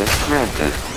Access granted.